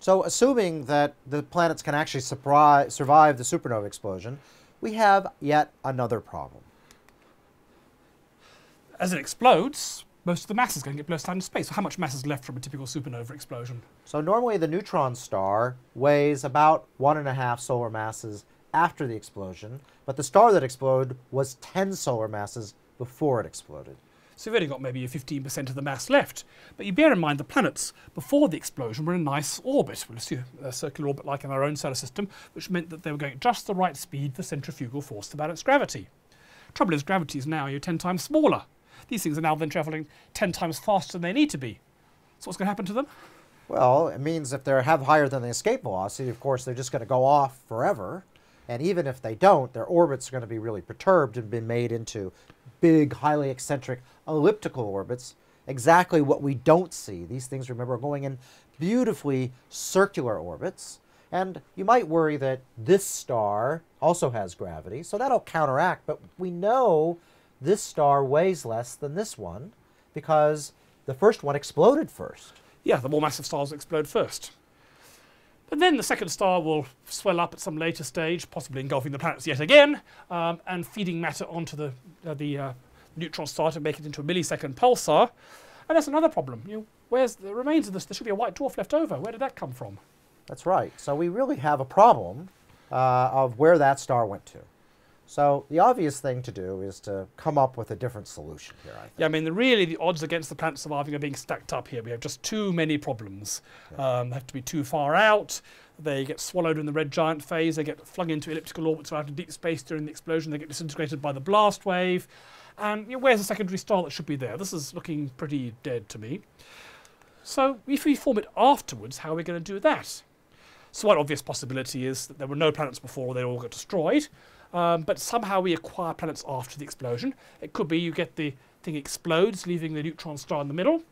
So assuming that the planets can actually survive the supernova explosion, we have yet another problem. As it explodes, most of the mass is going to get blown out into space. So how much mass is left from a typical supernova explosion? So normally the neutron star weighs about one and a half solar masses after the explosion, but the star that exploded was 10 solar masses before it exploded. So you've only got maybe 15% of the mass left. But you bear in mind the planets before the explosion were in a nice orbit, well, a circular orbit like in our own solar system, which meant that they were going at just the right speed for centrifugal force to balance gravity. Trouble is, gravity is now you're 10 times smaller. These things are now then travelling 10 times faster than they need to be. So what's going to happen to them? Well, it means if they have higher than the escape velocity, of course, they're just going to go off forever. And even if they don't, their orbits are going to be really perturbed and be made into big, highly eccentric elliptical orbits. Exactly what we don't see. These things, remember, are going in beautifully circular orbits. And you might worry that this star also has gravity, so that'll counteract. But we know this star weighs less than this one because the first one exploded first. Yeah, the more massive stars explode first. But then the second star will swell up at some later stage, possibly engulfing the planets yet again, um, and feeding matter onto the, uh, the uh, neutron star to make it into a millisecond pulsar. And that's another problem. You know, where's the remains of this? There should be a white dwarf left over. Where did that come from? That's right. So we really have a problem uh, of where that star went to. So the obvious thing to do is to come up with a different solution here, I think. Yeah, I mean, the, really, the odds against the planet surviving are being stacked up here. We have just too many problems. Yeah. Um, they have to be too far out. They get swallowed in the red giant phase. They get flung into elliptical orbits out in deep space during the explosion. They get disintegrated by the blast wave. And you know, where's the secondary star that should be there? This is looking pretty dead to me. So if we form it afterwards, how are we going to do that? So one obvious possibility is that there were no planets before, they all got destroyed. Um, but somehow we acquire planets after the explosion. It could be you get the thing explodes, leaving the neutron star in the middle,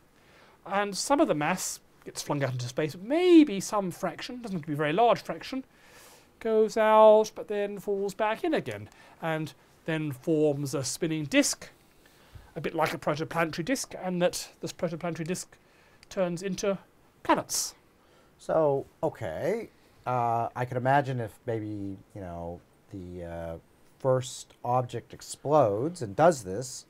and some of the mass gets flung out into space. Maybe some fraction, doesn't have to be a very large fraction, goes out but then falls back in again, and then forms a spinning disk, a bit like a protoplanetary disk, and that this protoplanetary disk turns into planets. So, okay, uh, I can imagine if maybe, you know, the uh, first object explodes and does this.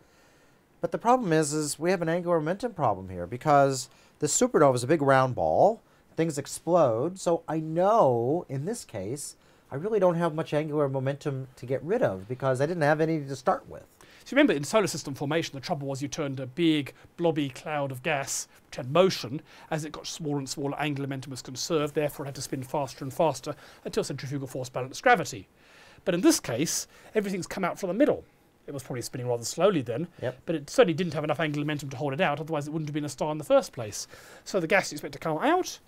But the problem is, is we have an angular momentum problem here because the supernova is a big round ball. Things explode. So I know in this case, I really don't have much angular momentum to get rid of because I didn't have any to start with. So remember, in solar system formation, the trouble was you turned a big, blobby cloud of gas, which had motion. As it got smaller and smaller, angular momentum was conserved. Therefore, it had to spin faster and faster until centrifugal force balanced gravity. But in this case, everything's come out from the middle. It was probably spinning rather slowly then, yep. but it certainly didn't have enough angular momentum to hold it out, otherwise it wouldn't have been a star in the first place. So the gas is expect to come out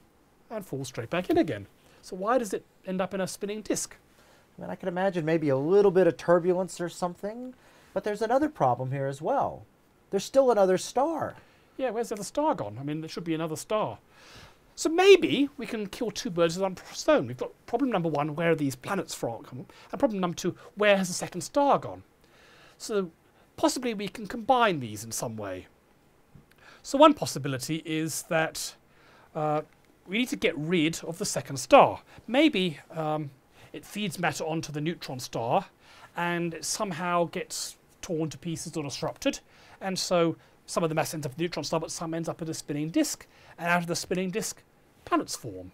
and fall straight back in again. So why does it end up in a spinning disk? I mean, I can imagine maybe a little bit of turbulence or something, but there's another problem here as well. There's still another star. Yeah, where's the other star gone? I mean, there should be another star. So maybe we can kill two birds with one stone. We've got problem number one, where are these planets from? And problem number two, where has the second star gone? So possibly we can combine these in some way. So one possibility is that uh, we need to get rid of the second star. Maybe um, it feeds matter onto the neutron star and it somehow gets torn to pieces or disrupted. And so some of the mass ends up in the neutron star, but some ends up in a spinning disk. And out of the spinning disk, planets form.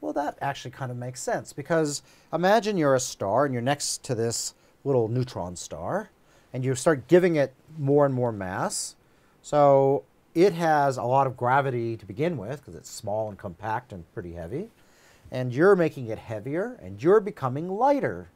Well, that actually kind of makes sense because imagine you're a star and you're next to this little neutron star and you start giving it more and more mass. So it has a lot of gravity to begin with because it's small and compact and pretty heavy. And you're making it heavier and you're becoming lighter.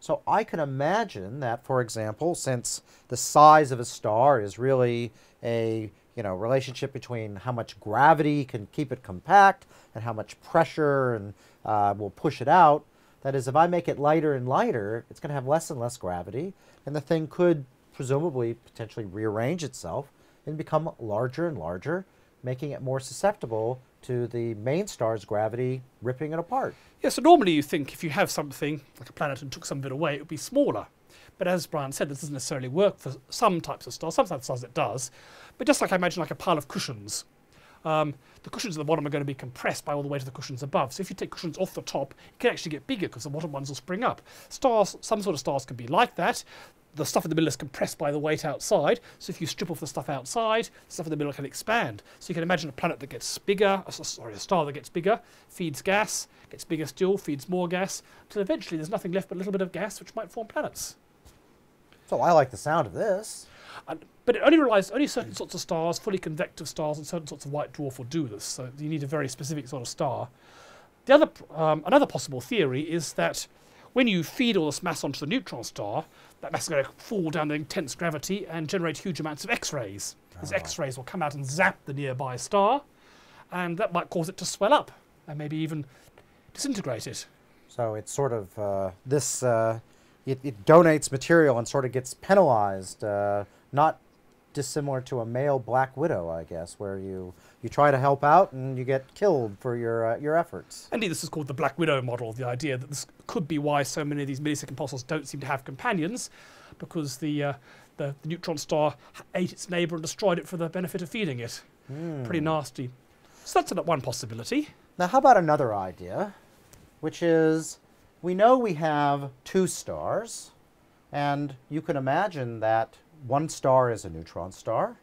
So I can imagine that, for example, since the size of a star is really a you know relationship between how much gravity can keep it compact and how much pressure and uh, will push it out. That is, if I make it lighter and lighter, it's going to have less and less gravity, and the thing could presumably potentially rearrange itself and become larger and larger, making it more susceptible to the main star's gravity ripping it apart. Yeah, so normally you think if you have something like a planet and took some of it away, it would be smaller. But as Brian said, this doesn't necessarily work for some types of stars. Some types of stars it does. But just like I imagine like a pile of cushions, um, the cushions at the bottom are going to be compressed by all the weight of the cushions above. So if you take cushions off the top, it can actually get bigger because the bottom ones will spring up. Stars, some sort of stars can be like that. The stuff in the middle is compressed by the weight outside. So if you strip off the stuff outside, the stuff in the middle can expand. So you can imagine a planet that gets bigger, sorry, a star that gets bigger, feeds gas, gets bigger still, feeds more gas, until eventually there's nothing left but a little bit of gas which might form planets. So I like the sound of this. And, but it only relies only certain sorts of stars, fully convective stars, and certain sorts of white dwarf will do this. So you need a very specific sort of star. The other, um, another possible theory is that when you feed all this mass onto the neutron star, that mass is going to fall down to intense gravity and generate huge amounts of X-rays. These Ah. X-rays will come out and zap the nearby star, and that might cause it to swell up and maybe even disintegrate it. So it's sort of uh, this. Uh, it, it donates material and sort of gets penalized, uh, not dissimilar to a male black widow, I guess, where you you try to help out and you get killed for your uh, your efforts. Indeed, this is called the Black Widow model, the idea that this could be why so many of these millisecond pulsars don't seem to have companions, because the, uh, the, the neutron star ate its neighbour and destroyed it for the benefit of feeding it. Pretty nasty. So that's one possibility. Now, how about another idea, which is we know we have two stars, and you can imagine that one star is a neutron star,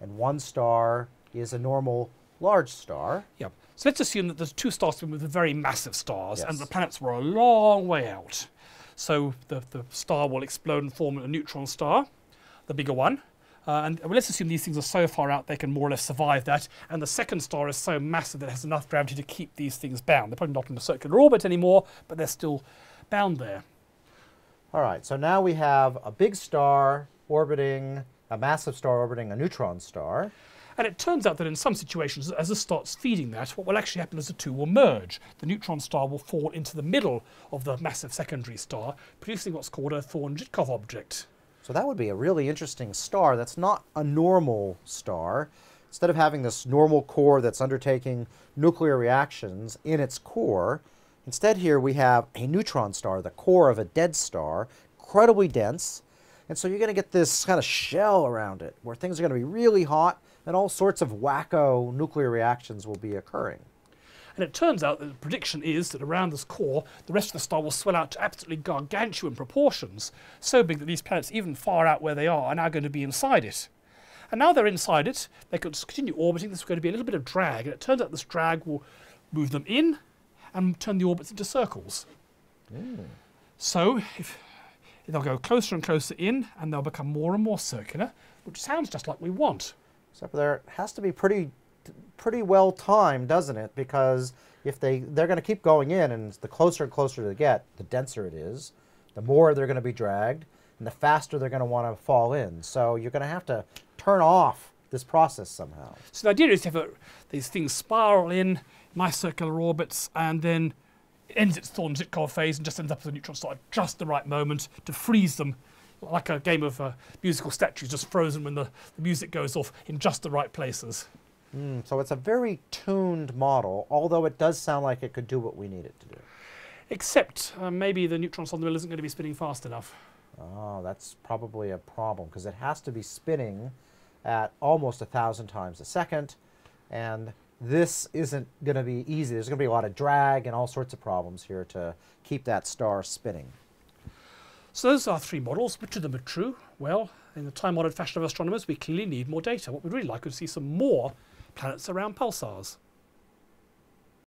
and one star is a normal large star. Yep. So let's assume that there's two stars with very massive stars, and the planets were a long way out. So the, the star will explode and form a neutron star, the bigger one. Uh, and well, let's assume these things are so far out they can more or less survive that. And the second star is so massive that it has enough gravity to keep these things bound. They're probably not in a circular orbit anymore, but they're still bound there. All right, so now we have a big star orbiting, a massive star orbiting a neutron star. And it turns out that in some situations, as it starts feeding that, what will actually happen is the two will merge. The neutron star will fall into the middle of the massive secondary star, producing what's called a Thorne-Żytkow object. So that would be a really interesting star that's not a normal star. Instead of having this normal core that's undertaking nuclear reactions in its core, instead here we have a neutron star, the core of a dead star, incredibly dense. And so you're going to get this kind of shell around it where things are going to be really hot and all sorts of wacko nuclear reactions will be occurring. And it turns out that the prediction is that around this core, the rest of the star will swell out to absolutely gargantuan proportions, so big that these planets, even far out where they are, are now going to be inside it. And now they're inside it, they could continue orbiting. There's going to be a little bit of drag, and it turns out this drag will move them in and turn the orbits into circles. Hmm. So if they'll go closer and closer in, and they'll become more and more circular, which sounds just like we want. Except there it has to be pretty pretty well timed, doesn't it? Because if they they're going to keep going in, and the closer and closer they get, the denser it is, the more they're going to be dragged, and the faster they're going to want to fall in. So you're going to have to turn off this process somehow. So the idea is to have these things spiral in nice circular orbits and then ends its Thorne-Żytkow phase and just ends up as a neutron star at just the right moment to freeze them, like a game of uh, musical statues, just frozen when the, the music goes off in just the right places. Mm, so it's a very tuned model, although it does sound like it could do what we need it to do. Except uh, maybe the neutron star in the middle isn't going to be spinning fast enough. Oh, that's probably a problem because it has to be spinning at almost a thousand times a second, and this isn't going to be easy. There's going to be a lot of drag and all sorts of problems here to keep that star spinning. So those are three models. Which of them are true? Well, in the time-honoured fashion of astronomers, we clearly need more data. What we'd really like is to see some more planets around pulsars.